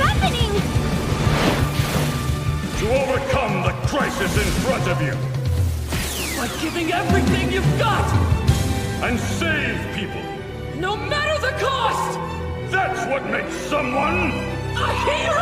happening? To overcome the crisis in front of you. By giving everything you've got. And save people. No matter the cost. That's what makes someone... A hero!